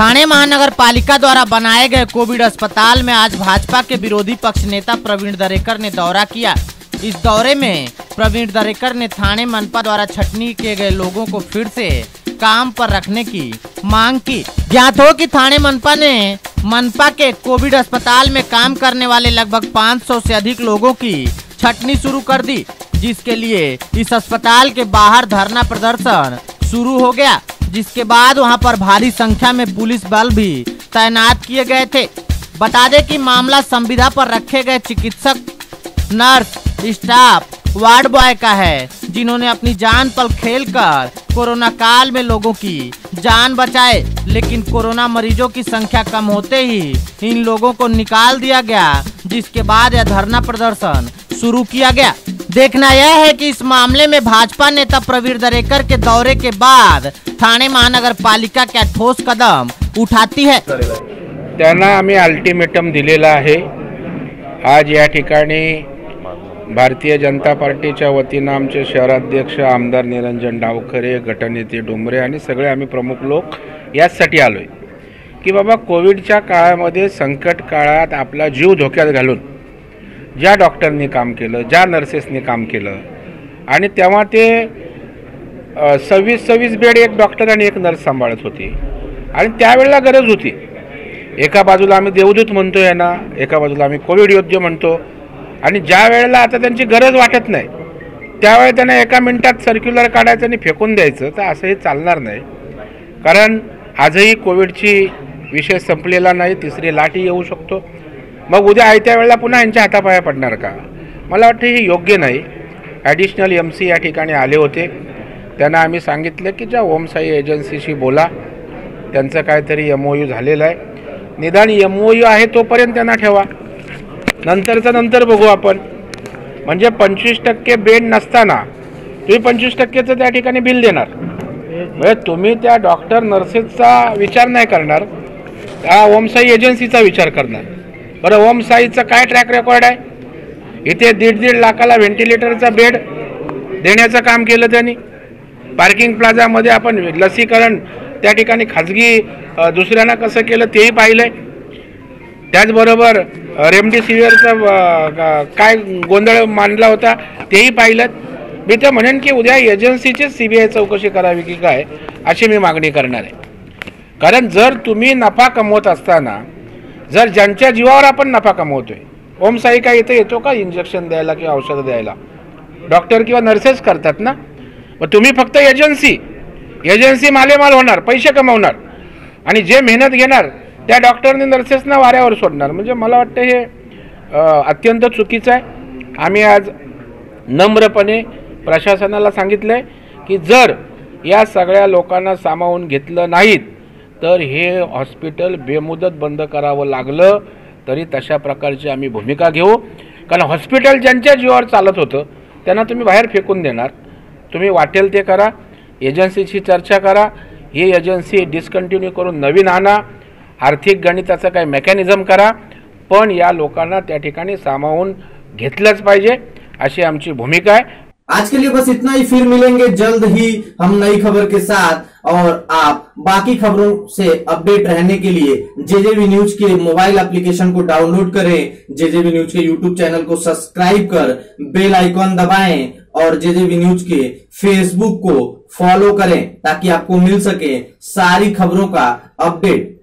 थाने महानगर पालिका द्वारा बनाए गए कोविड अस्पताल में आज भाजपा के विरोधी पक्ष नेता प्रवीण दरेकर ने दौरा किया। इस दौरे में प्रवीण दरेकर ने थाने मनपा द्वारा छटनी किए गए लोगों को फिर से काम पर रखने की मांग की। ज्ञात हो कि थाने मनपा ने मनपा के कोविड अस्पताल में काम करने वाले लगभग 500 से अधिक लोगों की छटनी शुरू कर दी, जिसके लिए इस अस्पताल के बाहर धरना प्रदर्शन शुरू हो गया। जिसके बाद वहाँ पर भारी संख्या में पुलिस बल भी तैनात किए गए थे। बता दें कि मामला संविधा पर रखे गए चिकित्सक, नर्स, स्टाफ, वार्ड बॉय का है, जिन्होंने अपनी जान पर खेल कर कोरोना काल में लोगों की जान बचाए। लेकिन कोरोना मरीजों की संख्या कम होते ही इन लोगों को निकाल दिया गया, जिसके बाद यह धरना प्रदर्शन शुरू किया गया। देखना यह है कि इस मामले में भाजपा नेता प्रवीर दरेकर के दौरे के बाद ठाणे महानगर पालिका क्या ठोस कदम उठाती है? त्यांना आम्ही अल्टिमेटम दिलेला आहे. आज या ठिकाणी भारतीय जनता पार्टीच्या वतीनं आमचे शहराध्यक्ष आमदार निरंजन डावखरे गटनेते डोंबरे आणि सगळे आम्ही प्रमुख लोक याचसाठी आलो आहे की बाबा कोविडच्या काळामध्ये संकट काळात आपला जीव धोक्यात घालून ज्या डॉक्टरनी काम केलं ज्या नर्सेसनी काम केलं आणि तेव्हा ते सव्वीस सव्वीस बेड एक डॉक्टर आणि एक नर्स सांभाळत होती. आणि त्यावेळेला गरज होती. एका बाजूला आम्ही देवदूत म्हणतो यांना एका बाजूला आम्ही कोविड योद्ध म्हणतो. आणि ज्या वेळेला आता त्यांची गरज वाटत नाही त्यावेळेला त्यांना एका मिनिटात सर्क्युलर काढायचं आणि फेकून द्यायचं तर असं हे चालणार नाही. कारण आजही कोविडची विषय संपलेला नाही तिसरी लाटही येऊ शकतो. मग उद्या आयत्या वेळेला पुन्हा यांच्या हातापाया पडणार का? मला वाटतं हे योग्य नाही. ॲडिशनल एम सी या ठिकाणी आले होते. त्यांना आम्ही सांगितलं की ज्या ओमसाई एजन्सीशी बोला. त्यांचं काहीतरी एम ओ यू झालेलं आहे. निदान एम ओ यू आहे तोपर्यंत त्यांना ठेवा. नंतरचं नंतर बघू आपण. म्हणजे पंचवीस टक्के बेड नसताना तुम्ही पंचवीस टक्केचं त्या ठिकाणी बिल देणार. म्हणजे तुम्ही त्या डॉक्टर नर्सेसचा विचार नाही करणार. त्या ओमसाई एजन्सीचा विचार करणार. बरं ओमसाईचं काय ट्रॅक रेकॉर्ड आहे? इथे दीड दीड लाखाला व्हेंटिलेटरचा बेड देण्याचं काम केलं त्यांनी. पार्किंग प्लाझामध्ये आपण लसीकरण त्या ठिकाणी खाजगी दुसऱ्यांना कसं केलं तेही पाहिलं आहे त्याचबरोबर अ, काय गोंधळ मांडला होता तेही पाहिलं मी तर म्हणेन की उद्या एजन्सीचीच सी बी आय चौकशी करावी की काय अशी मी मागणी करणार आहे. कारण जर तुम्ही नफा कमवत असताना जर ज्यांच्या जीवावर आपण नफा कमवतोय ओमसाई काय इथं येतो का इंजेक्शन द्यायला किंवा औषधं द्यायला? डॉक्टर किंवा नर्सेस करतात ना? मग तुम्ही फक्त एजन्सी एजन्सी मालेमाल होणार पैसे कमावणार. आणि जे मेहनत घेणार त्या डॉक्टरने नर्सेसना वाऱ्यावर सोडणार. म्हणजे मला वाटतं हे अत्यंत चुकीचं आहे. आम्ही आज नम्रपणे प्रशासनाला सांगितलं आहे की जर या सगळ्या लोकांना सामावून घेतलं नाहीत तर हे हॉस्पिटल बेमुदत बंद करावं लागलं तरी तशा प्रकारची आम्ही भूमिका घेऊ. कारण हॉस्पिटल ज्यांच्या जीवावर चालत होतं त्यांना तुम्ही बाहेर फेकून देणार. तुम्ही वाटेल ते करा. एजन्सीशी चर्चा करा. ही एजन्सी डिस्कंटिन्यू करून नवीन आणा. आर्थिक गणिताचं काही मेकॅनिझम करा. पण या लोकांना त्या ठिकाणी सामावून घेतलंच पाहिजे अशी आमची भूमिका आहे. आज के लिए बस इतना ही. फिर मिलेंगे जल्द ही हम नई खबर के साथ. और आप बाकी खबरों से अपडेट रहने के लिए जेजेबी न्यूज के मोबाइल एप्लीकेशन को डाउनलोड करें. जेजेबी न्यूज के यूट्यूब चैनल को सब्सक्राइब कर. बेल आइकॉन दबाएं. और जेजेबी न्यूज के फेसबुक को फॉलो करें ताकि आपको मिल सके सारी खबरों का अपडेट